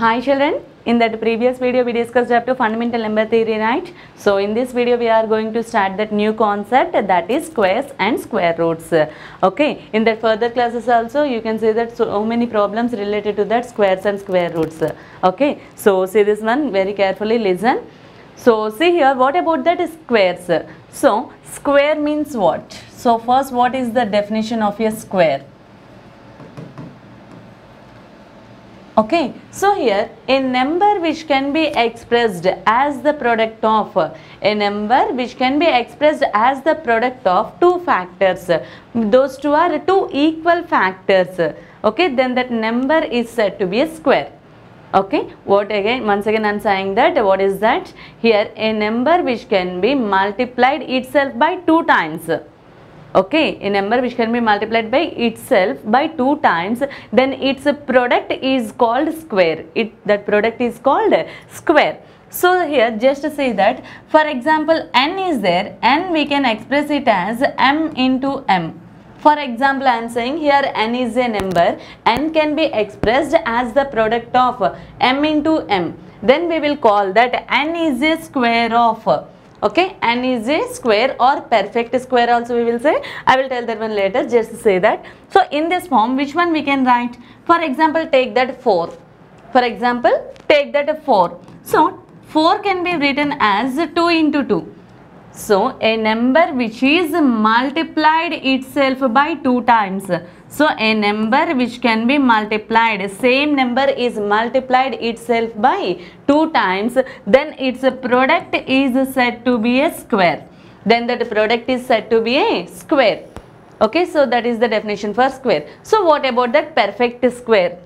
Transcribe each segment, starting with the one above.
Hi children. In that previous video, we discussed up to fundamental number theory, right? So, in this video, we are going to start that new concept that is squares and square roots. Okay. In that further classes also, you can see that so many problems related to that squares and square roots. Okay. So, see this one very carefully. Listen. So, see here, what about that squares? So, square means what? So, first, what is the definition of a square? Okay, so here a number which can be expressed as the product of a number which can be expressed as the product of two factors. Those two are two equal factors. Okay, then that number is said to be a square. Okay, what again? Once again, I am saying that what is that? Here a number which can be multiplied itself by two times okay a number which can be multiplied by itself by two times then its product is called square. It that product is called square. So here just to say that for example n is there and we can express it as m into m. For example, I am saying here n is a number, n can be expressed as the product of m into m. Then we will call that n is a square of okay? N is a square or perfect square also we will say. I will tell that one later just say that. So in this form which one we can write? For example take that 4 for example take that 4 so 4 can be written as 2 into 2 so a number which is multiplied itself by 2 times. So a number which can be multiplied, same number is multiplied itself by 2 times, then its product is said to be a square. Then that product is said to be a square. Okay, so that is the definition for square. So what about that perfect square?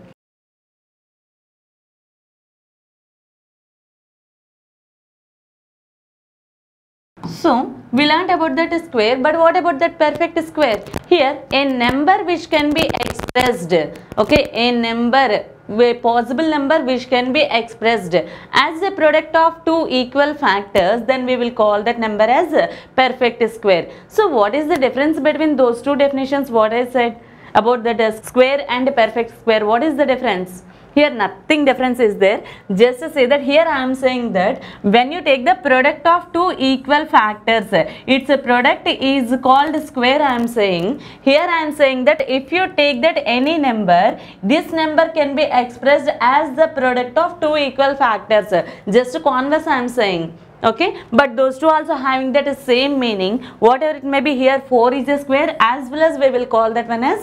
So, we learnt about that square, but what about that perfect square? Here, a number which can be expressed, okay, a number, a possible number which can be expressed as a product of two equal factors, then we will call that number as a perfect square. So, what is the difference between those two definitions, what I said about that square and perfect square, what is the difference? Here nothing difference is there. Just to say that here I am saying that when you take the product of two equal factors its product is called square I am saying. Here I am saying that if you take that any number this number can be expressed as the product of two equal factors. Just converse I am saying. Okay? But those two also having that same meaning. Whatever it may be here 4 is a square as well as we will call that one as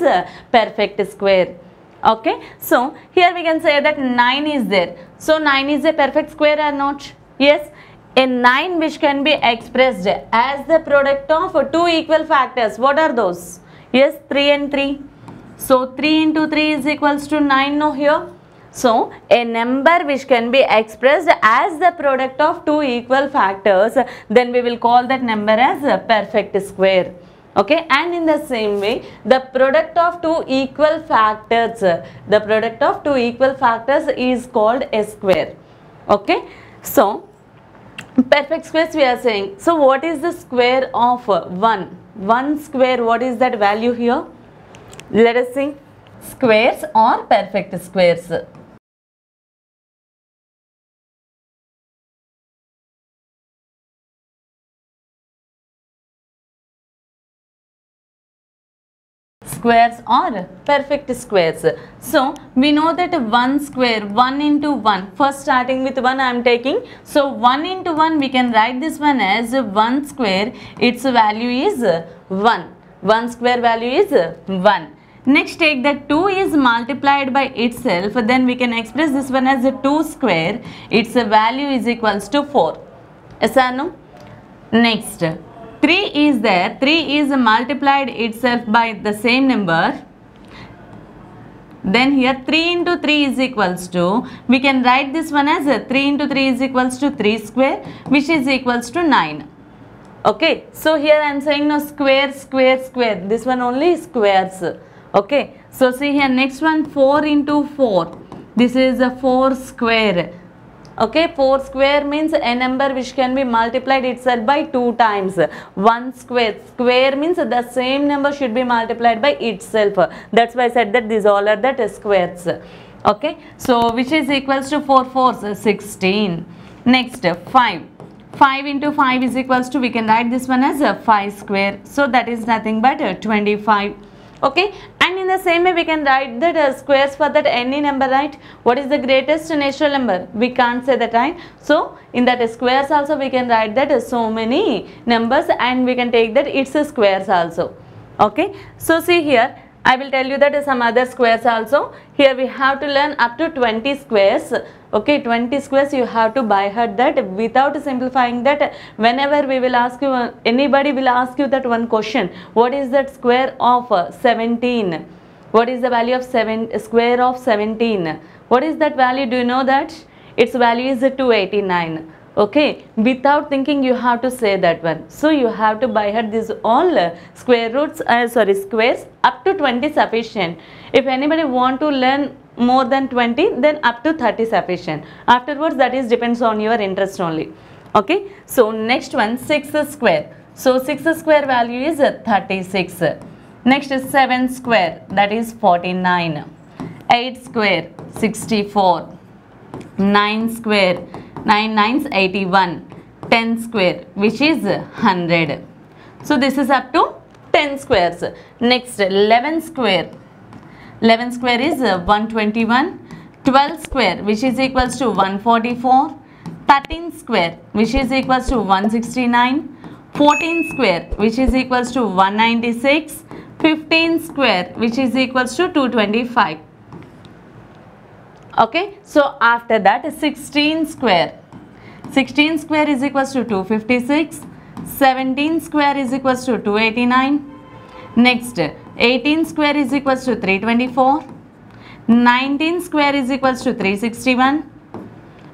perfect square okay? So here we can say that 9 is there. So 9 is a perfect square or not? Yes. A 9 which can be expressed as the product of two equal factors. What are those? Yes 3 and 3 so 3 into 3 is equals to 9 no here. So a number which can be expressed as the product of two equal factors then we will call that number as a perfect square okay? And in the same way the product of two equal factors the product of two equal factors is called a square. Okay? So perfect squares we are saying. So what is the square of 1 1 square what is that value here? Let us see. Squares or perfect squares squares or perfect squares. So, we know that 1 square 1 into 1 first starting with 1 I am taking. So, 1 into 1 we can write this one as 1 square its value is 1. 1 square value is 1. Next take that 2 is multiplied by itself then we can express this one as 2 square its value is equals to 4. Yes or no? Next 3 is there. 3 is multiplied itself by the same number. Then here 3 into 3 is equals to we can write this one as 3 into 3 is equals to 3 square which is equals to 9 okay so here i am saying no square square square. This one only squares. Okay so see here next one 4 into 4 this is a 4 square okay 4 square means a number which can be multiplied itself by 2 times 1 square square means the same number should be multiplied by itself that's why i said that these all are that squares Okay, so which is equals to 4 fours, 16. Next, 5. 5 into 5 is equals to, we can write this one as a 5 square. So that is nothing but uh, 25. Okay, in the same way we can write the uh, squares for that any number, right? What is the greatest natural number? We can't say that, right? So in that squares also we can write that uh, so many numbers and we can take that it's a squares also. Okay, so see here I will tell you that some other squares also. Here we have to learn up to 20 squares. Okay, 20 squares you have to by heart that without simplifying that whenever we will ask you, anybody will ask you that one question. What is that square of uh, 17? What is the value of 7 square of 17? What is that value? Do you know that? Its value is 289 okay without thinking you have to say that one. So you have to by heart these all uh, square roots uh, sorry squares up to 20 sufficient. If anybody want to learn more than 20 then up to 30 sufficient. Afterwards that is depends on your interest only. Okay so next one 6 square. So 6 square value is uh, 36 next is 7 square that is 49 8 square 64 9 square 9 nines 81 10 square which is 100 so this is up to 10 squares. Next 11 square. 11 square is 121 12 square which is equals to 144 13 square which is equals to 169 14 square which is equals to 196 15 square which is equals to 225 okay? So after that 16 square. 16 square is equals to 256 17 square is equals to 289 next 18 square is equals to 324 19 square is equals to 361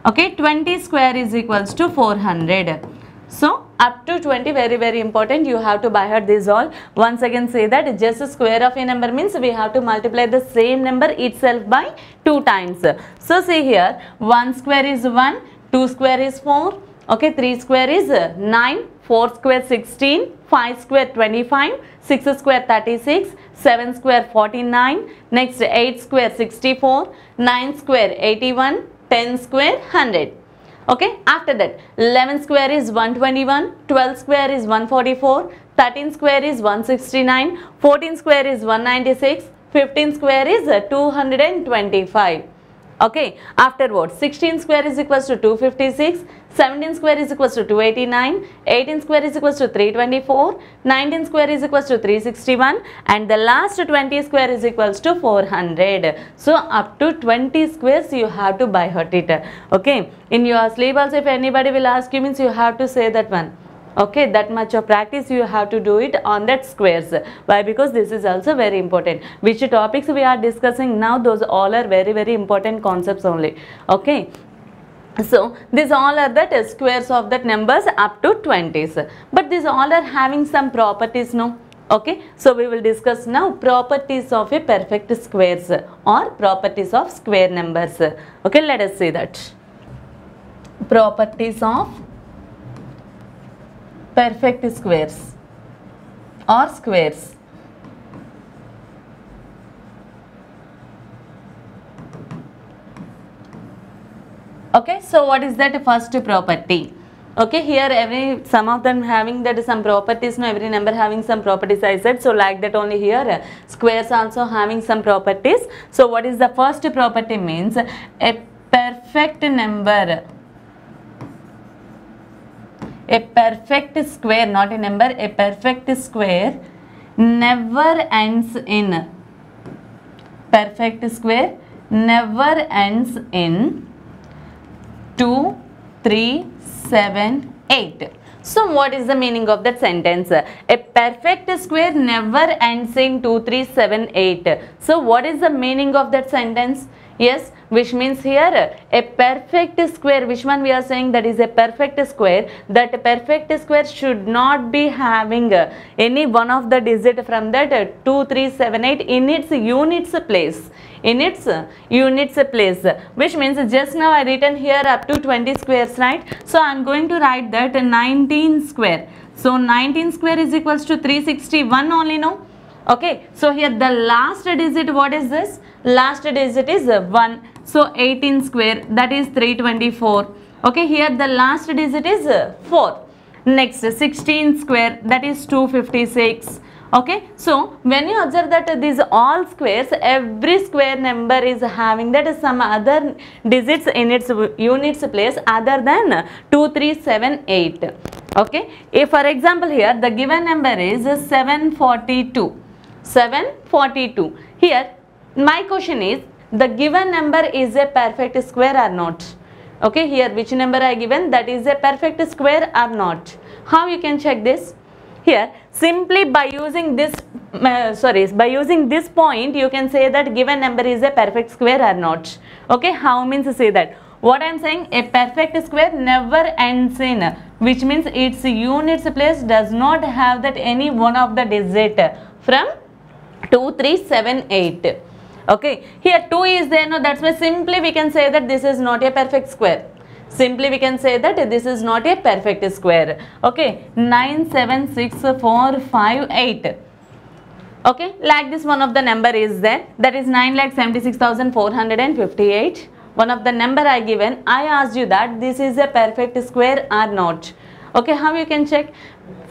okay? 20 square is equals to 400 so up to 20 very very important. You have to buy her this all. Once again say that just a square of a number means we have to multiply the same number itself by 2 times. So see here 1 square is 1 2 square is 4 okay 3 square is 9 4 square 16 5 square 25 6 square 36 7 square 49 next 8 square 64 9 square 81 10 square 100 okay after that 11 square is 121 12 square is 144 13 square is 169 14 square is 196 15 square is uh, 225 okay afterwards 16 square is equals to 256 17 square is equals to 289 18 square is equals to 324 19 square is equals to 361 and the last 20 square is equals to 400 so up to 20 squares you have to buy heart it okay in your also if anybody will ask you means you have to say that one okay that much of practice you have to do it on that squares. Why? Because this is also very important. Which topics we are discussing now those all are very very important concepts only. Okay? So these all are that squares of that numbers up to 20s but these all are having some properties no? Okay? So we will discuss now properties of a perfect squares or properties of square numbers. Okay let us see that. Properties of perfect squares or squares. Okay, so what is that first property? Okay, here every some of them having that some properties, no every number having some properties I said. So like that only here squares also having some properties. So what is the first property means a perfect number a perfect square not a number a perfect square never ends in. Perfect square never ends in 2 3 7 8 so what is the meaning of that sentence? A perfect square never ends in 2 3 7 8 so what is the meaning of that sentence? Yes which means here a perfect square which one we are saying that is a perfect square that perfect square should not be having any one of the digit from that 2 3 7 8 in its units place in its units place which means just now I written here up to 20 squares right? So I am going to write that 19 square. So 19 square is equals to 361 only no? Okay. So here the last digit what is this? Last digit is uh, 1 so 18 square that is 324 okay here the last digit is uh, 4 next 16 square that is 256 okay so when you observe that these all squares every square number is having that some other digits in its units place other than 2378 okay if for example here the given number is 742 742 here my question is the given number is a perfect square or not? Okay here which number i given? That is a perfect square or not? How you can check this? Here simply by using this uh, sorry by using this point you can say that given number is a perfect square or not. Okay how means say that? What i am saying a perfect square never ends in which means its units place does not have that any one of the digit from 2378 okay here 2 is there no that's why simply we can say that this is not a perfect square. Simply we can say that this is not a perfect square. Okay 9 7 6 4 5 8 okay like this one of the number is there. That is 9 lakh 76458 one of the number i given i asked you that this is a perfect square or not okay how you can check.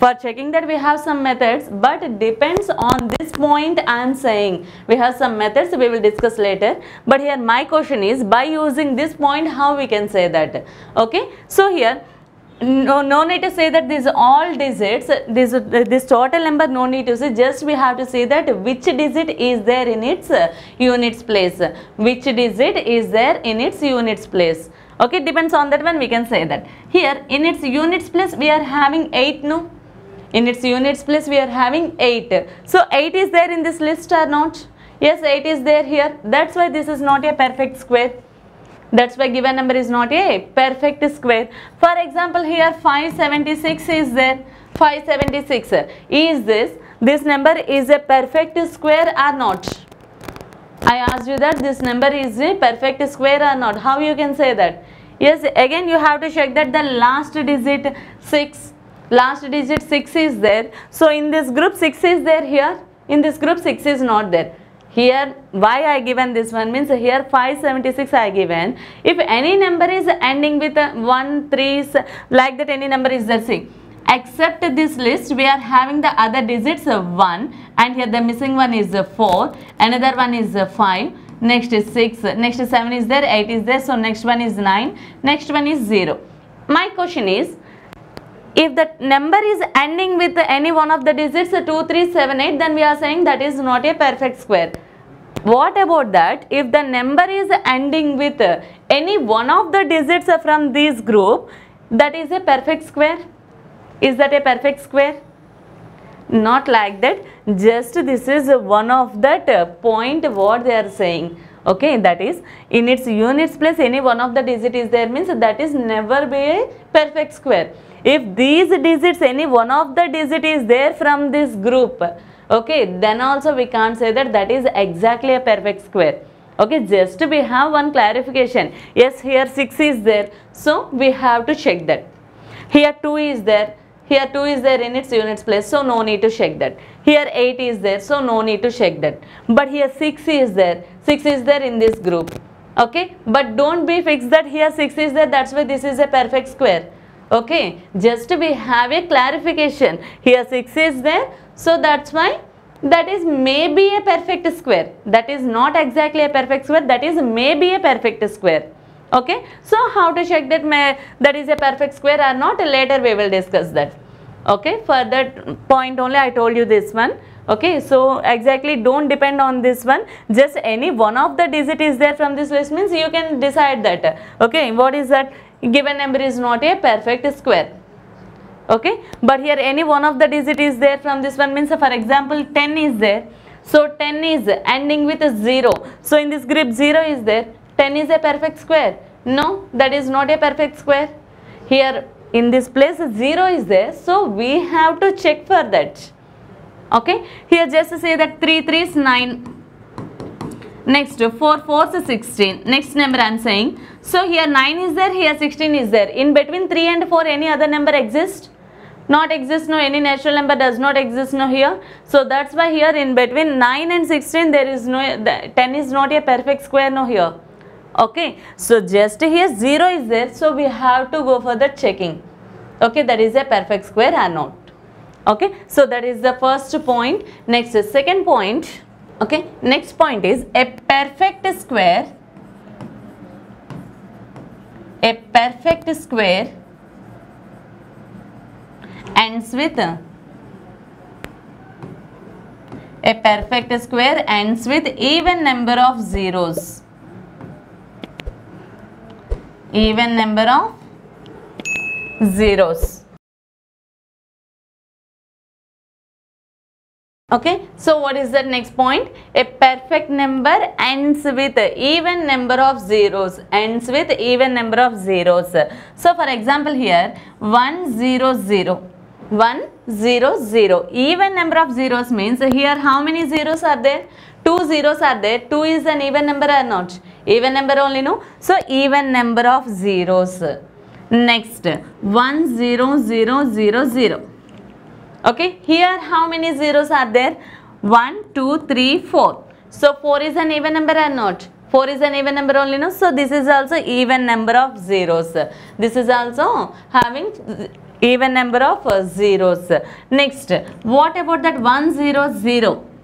For checking that we have some methods but it depends on this point i am saying. We have some methods we will discuss later but here my question is by using this point how we can say that? Okay so here no no need to say that these all digits this this total number no need to say just we have to say that which digit is there in its uh, units place. Which digit is there in its units place okay depends on that one we can say that. Here in its units place we are having 8 no? In its units place we are having 8 so 8 is there in this list or not? Yes 8 is there here. That's why this is not a perfect square. That's why given number is not a perfect square. For example here 576 is there. 576 is this this number is a perfect square or not I asked you that this number is a perfect square or not. How you can say that? Yes, again you have to check that the last digit 6, last digit 6 is there. So in this group 6 is there here. In this group 6 is not there. Here why I given this one means here 576 I given. If any number is ending with 1, 3 like that any number is there see except this list we are having the other digits of 1 and here the missing one is uh, 4 another one is uh, 5 next is 6 next is 7 is there 8 is there so next one is 9 next one is 0 my question is if the number is ending with any one of the digits uh, 2 3 7 8 then we are saying that is not a perfect square. What about that? If the number is ending with any one of the digits from this group that is a perfect square is that a perfect square? Not like that. Just this is one of that point what they are saying. Okay, that is in its units place any one of the digit is there means that is never be a perfect square. If these digits any one of the digit is there from this group, okay, then also we can't say that that is exactly a perfect square okay just we have one clarification yes here 6 is there so we have to check that here 2 is there here 2 is there in its units place, so no need to check that. Here 8 is there, so no need to check that. But here 6 is there. 6 is there in this group. Okay, but don't be fixed that here 6 is there, that's why this is a perfect square. Okay, just we have a clarification. Here 6 is there, so that's why that is maybe a perfect square. That is not exactly a perfect square, that is maybe a perfect square okay? So how to check that may that is a perfect square or not? Later we will discuss that. Okay? For that point only i told you this one. Okay? So exactly don't depend on this one. Just any one of the digit is there from this list means you can decide that. Okay? What is that? Given number is not a perfect square. Okay? But here any one of the digit is there from this one means for example 10 is there. So 10 is ending with a 0 so in this group 0 is there 10 is a perfect square. No, that is not a perfect square. Here in this place 0 is there. So we have to check for that. Okay. Here just say that 3 3 is 9. Next 4 4 is 16. Next number I am saying. So here 9 is there, here 16 is there. In between 3 and 4 any other number exists? not exist no any natural number does not exist no here so that's why here in between 9 and 16 there is no 10 is not a perfect square no here okay so just here 0 is there so we have to go for the checking. Okay that is a perfect square or not. Okay so that is the first point. Next is second point. Okay next point is a perfect square. A perfect square ends with a perfect square ends with even number of zeros even number of zeros. Okay so what is the next point? A perfect number ends with even number of zeros ends with even number of zeros. So for example here 1 0 0 1 0 0 even number of zeros means here how many zeros are there two zeros are there. 2 is an even number or not? Even number only no? So even number of zeros. Next. 1 0 0 0 0 okay? Here how many zeros are there? 1 2 3 4 so 4 is an even number or not? 4 is an even number only no? So this is also even number of zeros. This is also having even number of zeros. Next. What about that 1 0 0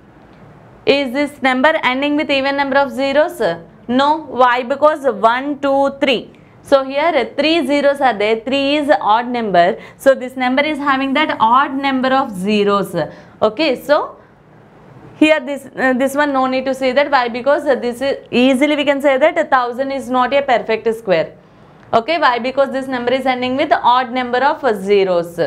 is this number ending with even number of zeros no why because 1 2 3 so here uh, three zeros are there. Three is odd number. So this number is having that odd number of zeros. Okay. So here this uh, this one no need to say that why because this is easily we can say that a thousand is not a perfect square. Okay. Why because this number is ending with odd number of zeros.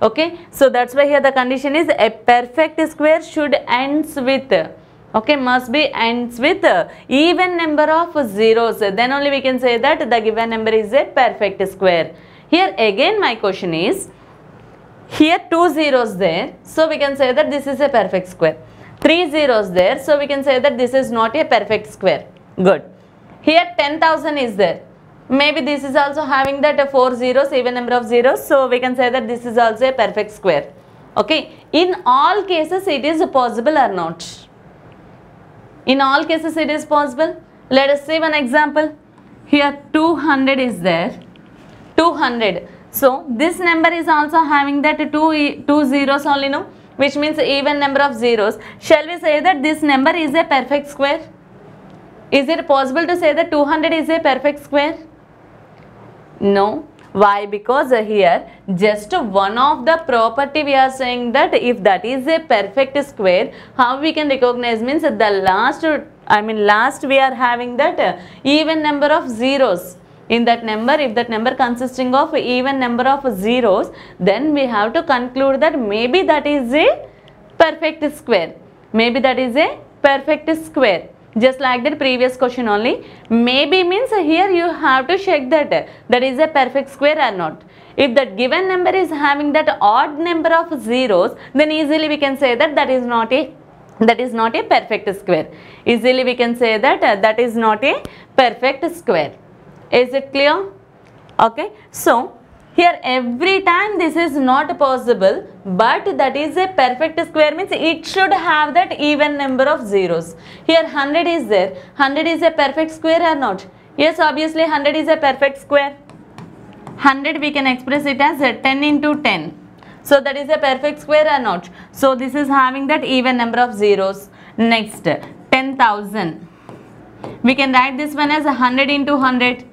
Okay. So that's why here the condition is a perfect square should ends with okay must be ends with even number of zeros. Then only we can say that the given number is a perfect square. Here again my question is here two zeros there so we can say that this is a perfect square. Three zeros there so we can say that this is not a perfect square. Good. Here 10000 is there. Maybe this is also having that four zeros even number of zeros so we can say that this is also a perfect square. Okay in all cases it is possible or not in all cases it is possible. Let us see one example. Here 200 is there. 200. So this number is also having that two, two zeros only no which means even number of zeros. Shall we say that this number is a perfect square? Is it possible to say that 200 is a perfect square? No. Why? Because uh, here just one of the property we are saying that if that is a perfect square, how we can recognize means the last, I mean last we are having that uh, even number of zeros. In that number, if that number consisting of even number of zeros, then we have to conclude that maybe that is a perfect square. Maybe that is a perfect square just like that previous question only. Maybe means here you have to check that that is a perfect square or not. If that given number is having that odd number of zeros then easily we can say that that is not a that is not a perfect square. Easily we can say that uh, that is not a perfect square. Is it clear? Okay. So here every time this is not possible but that is a perfect square means it should have that even number of zeros. Here 100 is there. 100 is a perfect square or not? Yes obviously 100 is a perfect square. 100 we can express it as uh, 10 into 10. So that is a perfect square or not? So this is having that even number of zeros. Next 10,000. We can write this one as 100 into 100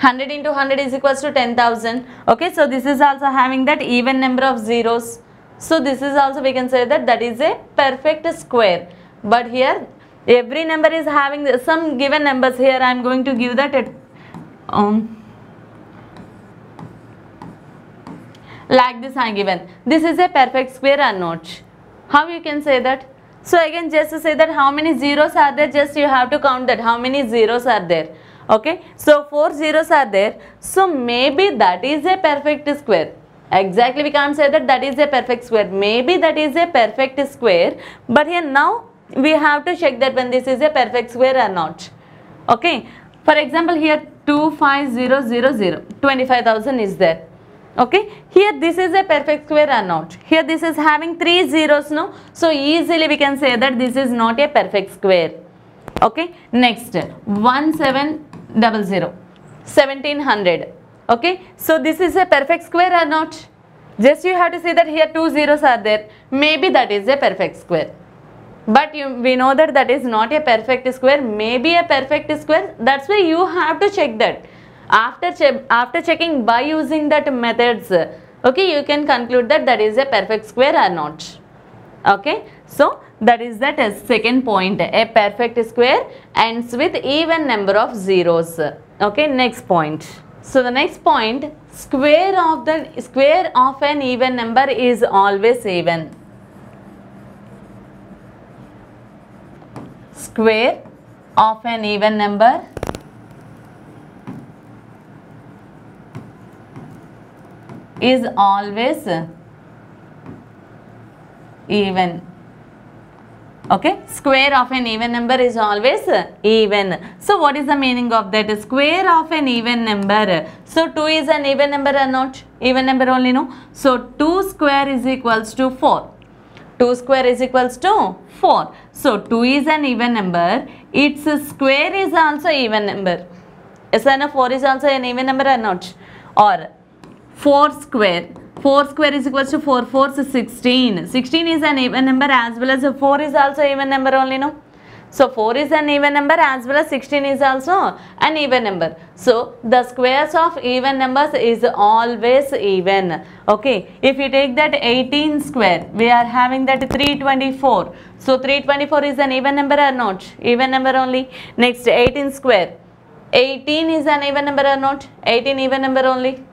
100 into 100 is equals to 10,000 okay so this is also having that even number of zeros. So this is also we can say that that is a perfect square. But here every number is having some given numbers here I am going to give that at, um, like this I given. This is a perfect square or not? How you can say that? So again just to say that how many zeros are there just you have to count that how many zeros are there okay? So four zeros are there. So maybe that is a perfect square. Exactly we can't say that that is a perfect square. Maybe that is a perfect square. But here now we have to check that when this is a perfect square or not. Okay? For example here 25000 25000 is there. Okay? Here this is a perfect square or not? Here this is having three zeros no? So easily we can say that this is not a perfect square. Okay? Next 1700 1700 okay? So this is a perfect square or not? Just you have to see that here two zeros are there. Maybe that is a perfect square. But you, we know that that is not a perfect square. Maybe a perfect square. That's why you have to check that. After che- after checking by using that methods okay you can conclude that that is a perfect square or not. Okay? So that is that uh, second point. A perfect square ends with even number of zeros. Okay next point. So the next point square of the square of an even number is always even. Square of an even number is always even okay? Square of an even number is always even. So what is the meaning of that? Square of an even number. So 2 is an even number or not? Even number only no? So 2 square is equals to 4 2 square is equals to 4 so 2 is an even number. Its square is also even number. Is that 4 is also an even number or not? Or 4 square 4 square is equals to 4 4 is 16 16 is an even number as well as 4 is also even number only no? So 4 is an even number as well as 16 is also an even number. So the squares of even numbers is always even okay? If you take that 18 square we are having that 324 so 324 is an even number or not? Even number only. Next 18 square. 18 is an even number or not? 18 even number only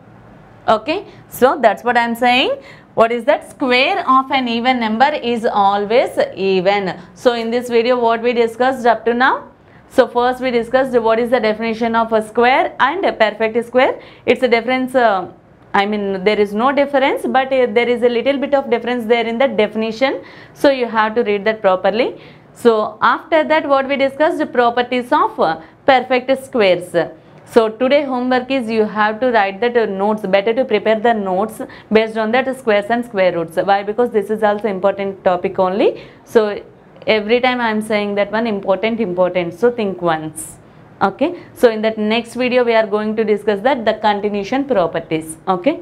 okay? So that's what i'm saying. What is that? Square of an even number is always even. So in this video what we discussed up to now? So first we discussed what is the definition of a square and a perfect square. It's a difference uh, I mean there is no difference but uh, there is a little bit of difference there in the definition. So you have to read that properly. So after that what we discussed properties of uh, perfect squares so today homework is you have to write that uh, notes. Better to prepare the notes based on that squares and square roots. Why? Because this is also important topic only. So every time i am saying that one important important. So think once. Okay? So in that next video we are going to discuss that the continuation properties. Okay